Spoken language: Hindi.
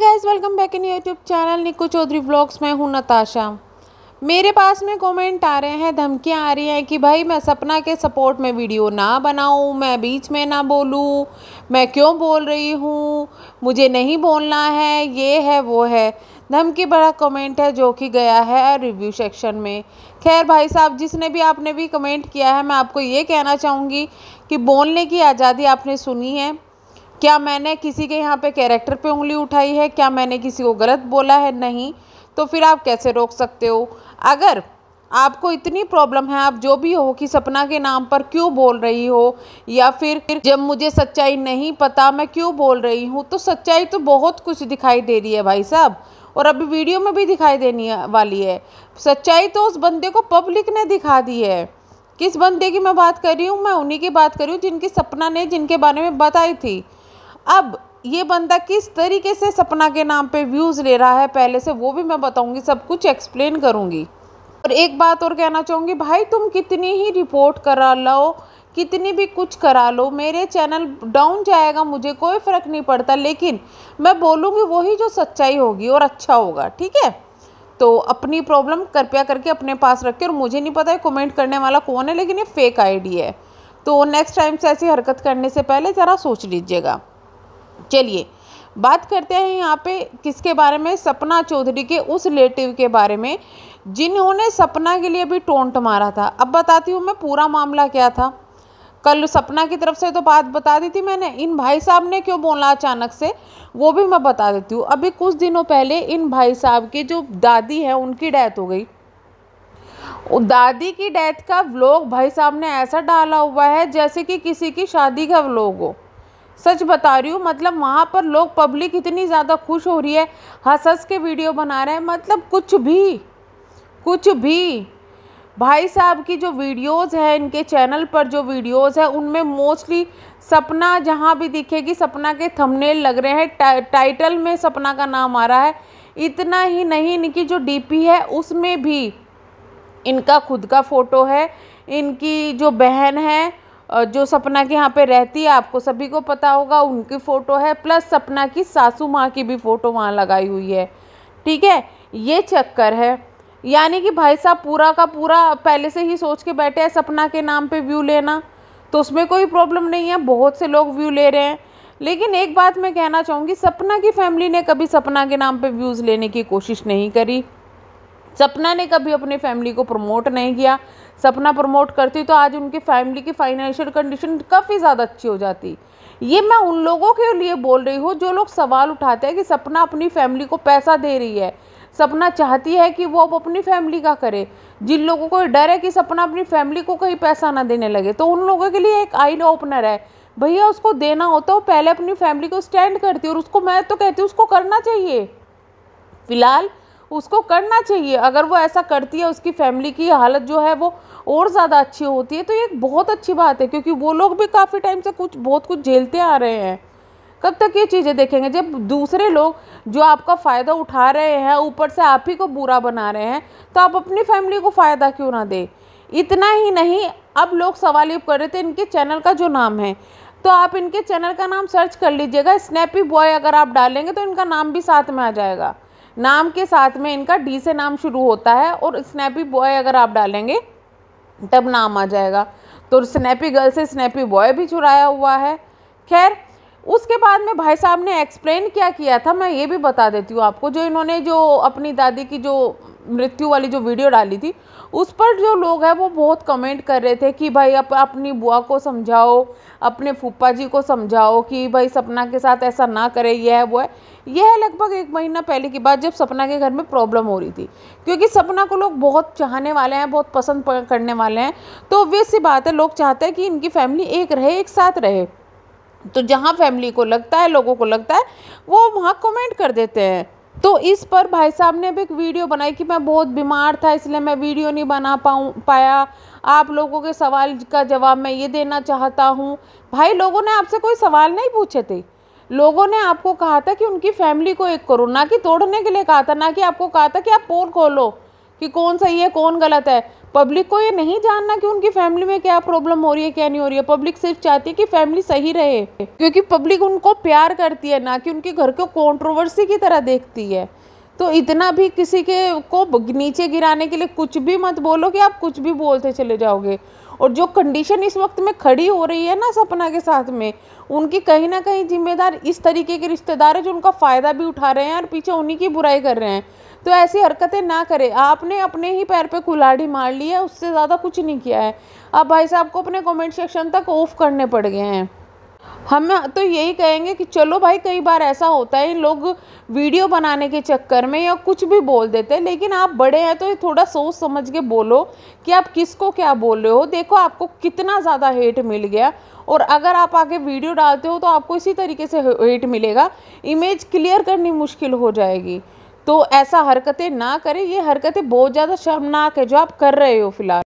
Guys welcome back in YouTube channel Niku Chaudhary vlogs में हूँ नताशा। मेरे पास में कमेंट आ रहे हैं, धमकियाँ आ रही हैं कि भाई, मैं सपना के सपोर्ट में वीडियो ना बनाऊँ, मैं बीच में ना बोलूँ, मैं क्यों बोल रही हूँ, मुझे नहीं बोलना है, ये है, वो है। धमकी बड़ा कमेंट है जो कि गया है रिव्यू सेक्शन में। खैर भाई साहब, जिसने भी, आपने भी कमेंट किया है, मैं आपको ये कहना चाहूँगी कि बोलने की आज़ादी आपने सुनी है। क्या मैंने किसी के यहाँ पे कैरेक्टर पे उंगली उठाई है? क्या मैंने किसी को गलत बोला है? नहीं। तो फिर आप कैसे रोक सकते हो? अगर आपको इतनी प्रॉब्लम है, आप जो भी हो कि सपना के नाम पर क्यों बोल रही हो, या फिर जब मुझे सच्चाई नहीं पता, मैं क्यों बोल रही हूँ तो सच्चाई तो बहुत कुछ दिखाई दे रही है भाई साहब, और अभी वीडियो में भी दिखाई देने वाली है। सच्चाई तो उस बंदे को पब्लिक ने दिखा दी है। किस बंदे की मैं बात कर रही हूँ? मैं उन्हीं की बात कर रही हूँ जिनकी सपना ने जिनके बारे में बताई थी। अब ये बंदा किस तरीके से सपना के नाम पे व्यूज़ ले रहा है पहले से, वो भी मैं बताऊँगी, सब कुछ एक्सप्लेन करूँगी। और एक बात और कहना चाहूँगी, भाई तुम कितनी ही रिपोर्ट करा लो, कितनी भी कुछ करा लो, मेरे चैनल डाउन जाएगा, मुझे कोई फ़र्क नहीं पड़ता, लेकिन मैं बोलूँगी वही जो सच्चाई होगी और अच्छा होगा, ठीक है? तो अपनी प्रॉब्लम कृपया करके अपने पास रखे और मुझे नहीं पता है कमेंट करने वाला कौन है, लेकिन ये फेक आईडी है। तो नेक्स्ट टाइम से ऐसी हरकत करने से पहले ज़रा सोच लीजिएगा। चलिए, बात करते हैं यहाँ पे किसके बारे में? सपना चौधरी के, उस रिलेटिव के बारे में, जिन्होंने सपना के लिए भी टोंट मारा था। अब बताती हूँ मैं पूरा मामला क्या था। कल सपना की तरफ़ से तो बात बता दी थी मैंने, इन भाई साहब ने क्यों बोला अचानक से, वो भी मैं बता देती हूँ। अभी कुछ दिनों पहले इन भाई साहब की जो दादी है, उनकी डेथ हो गई। दादी की डेथ का व्लॉग भाई साहब ने ऐसा डाला हुआ है, जैसे कि किसी की शादी का व्लॉग हो। सच बता रही हूँ मतलब वहाँ पर लोग पब्लिक इतनी ज़्यादा खुश हो रही है हंस हंस के वीडियो बना रहे हैं मतलब कुछ भी कुछ भी। भाई साहब की जो वीडियोस है इनके चैनल पर जो वीडियोस है उनमें मोस्टली सपना जहाँ भी दिखेगी सपना के थंबनेल लग रहे हैं टा, टाइटल में सपना का नाम आ रहा है। इतना ही नहीं इनकी जो डीपी है उसमें भी इनका खुद का फ़ोटो है इनकी जो बहन है जो सपना के यहाँ पे रहती है, आपको सभी को पता होगा, उनकी फ़ोटो है, प्लस सपना की सासू माँ की भी फ़ोटो वहाँ लगाई हुई है। ठीक है? ये चक्कर है। यानी कि भाई साहब, पूरा का पूरा पहले से ही सोच के बैठे हैं सपना के नाम पे व्यू लेना तो उसमें कोई प्रॉब्लम नहीं है, बहुत से लोग व्यू ले रहे हैं। लेकिन एक बात मैं कहना चाहूँगी, सपना की फैमिली ने कभी सपना के नाम पे व्यूज़ लेने की कोशिश नहीं करी। सपना ने कभी अपनी फैमिली को प्रमोट नहीं किया। सपना प्रमोट करती तो आज उनकी फैमिली की फाइनेंशियल कंडीशन काफ़ी ज़्यादा अच्छी हो जाती। ये मैं उन लोगों के लिए बोल रही हूँ, जो लोग सवाल उठाते हैं कि सपना अपनी फैमिली को पैसा दे रही है। सपना चाहती है कि वो अब अपनी फैमिली का करे। जिन लोगों को डर है कि सपना अपनी फैमिली को कहीं पैसा ना देने लगे तो उन लोगों के लिए एक आई ओपनर है। भैया, उसको देना होता वो पहले अपनी फैमिली को स्टैंड करती और उसको मैं तो कहती हूँ, उसको करना चाहिए। फ़िलहाल उसको करना चाहिए। अगर वो ऐसा करती है उसकी फैमिली की हालत जो है वो और ज़्यादा अच्छी होती है तो ये बहुत अच्छी बात है, क्योंकि वो लोग भी काफ़ी टाइम से कुछ, बहुत कुछ झेलते आ रहे हैं। कब तक ये चीज़ें देखेंगे? जब दूसरे लोग जो आपका फ़ायदा उठा रहे हैं, ऊपर से आप ही को बुरा बना रहे हैं तो आप अपनी फैमिली को फ़ायदा क्यों ना दें? इतना ही नहीं, अब लोग सवाल ये कर रहे थे, इनके चैनल का जो नाम है तो आप इनके चैनल का नाम सर्च कर लीजिएगा। स्नैपी बॉय अगर आप डालेंगे तो इनका नाम भी साथ में आ जाएगा। नाम के साथ में इनका डी से नाम शुरू होता है और स्नैपी बॉय अगर आप डालेंगे, तब नाम आ जाएगा। तो स्नैपी गर्ल से स्नैपी बॉय भी चुराया हुआ है। खैर उसके बाद में भाई साहब ने एक्सप्लेन क्या किया था मैं ये भी बता देती हूँ आपको। जो इन्होंने जो अपनी दादी की जो मृत्यु वाली जो वीडियो डाली थी उस पर जो लोग हैं वो बहुत कमेंट कर रहे थे कि भाई अप, अपनी बुआ को समझाओ अपने फूफा जी को समझाओ कि भाई सपना के साथ ऐसा ना करे यह है वो है। यह है लगभग एक महीना पहले की बात जब सपना के घर में प्रॉब्लम हो रही थी। क्योंकि सपना को लोग बहुत चाहने वाले हैं बहुत पसंद करने वाले हैं। तो ऑब्वियस सी बात है लोग चाहते हैं कि इनकी फैमिली एक रहे एक साथ रहे। तो जहाँ फैमिली को लगता है, लोगों को लगता है, वो वहाँ कमेंट कर देते हैं। तो इस पर भाई साहब ने भी एक वीडियो बनाई कि मैं बहुत बीमार था, इसलिए मैं वीडियो नहीं बना पाऊँ, पाया। आप लोगों के सवाल का जवाब मैं ये देना चाहता हूँ। भाई, लोगों ने आपसे कोई सवाल नहीं पूछे थे। लोगों ने आपको कहा था कि उनकी फैमिली को एक करो, ना कि तोड़ने के लिए कहा था, ना कि आपको कहा था कि आप पोल खोलो। कि कौन सही है, कौन गलत है। पब्लिक को ये नहीं जानना कि उनकी फैमिली में क्या प्रॉब्लम हो रही है, क्या नहीं हो रही है। पब्लिक सिर्फ़ चाहती है कि फैमिली सही रहे, क्योंकि पब्लिक उनको प्यार करती है ना कि उनके घर को कॉन्ट्रोवर्सी की तरह देखती है। तो इतना भी किसी के को नीचे गिराने के लिए कुछ भी मत बोलो कि आप कुछ भी बोलते चले जाओगे। और जो कंडीशन इस वक्त में खड़ी हो रही है ना सपना के साथ में, उनकी कहीं ना कहीं जिम्मेदार इस तरीके के रिश्तेदार है जो उनका फ़ायदा भी उठा रहे हैं और पीछे उन्हीं की बुराई कर रहे हैं। तो ऐसी हरकतें ना करें। आपने अपने ही पैर पे कुल्हाड़ी मार ली है, उससे ज़्यादा कुछ नहीं किया है। अब भाई साहब को अपने कमेंट सेक्शन तक ऑफ़ करने पड़ गए हैं। हम तो यही कहेंगे कि चलो भाई, कई बार ऐसा होता है, लोग वीडियो बनाने के चक्कर में या कुछ भी बोल देते हैं, लेकिन आप बड़े हैं तो थोड़ा सोच समझ के बोलो कि आप किसको क्या बोल रहे हो। देखो, आपको कितना ज़्यादा हेट मिल गया और अगर आप आगे वीडियो डालते हो तो आपको इसी तरीके से हेट मिलेगा। इमेज क्लियर करनी मुश्किल हो जाएगी। तो ऐसा हरकतें ना करें, ये हरकतें बहुत ज़्यादा शर्मनाक है जो आप कर रहे हो फ़िलहाल।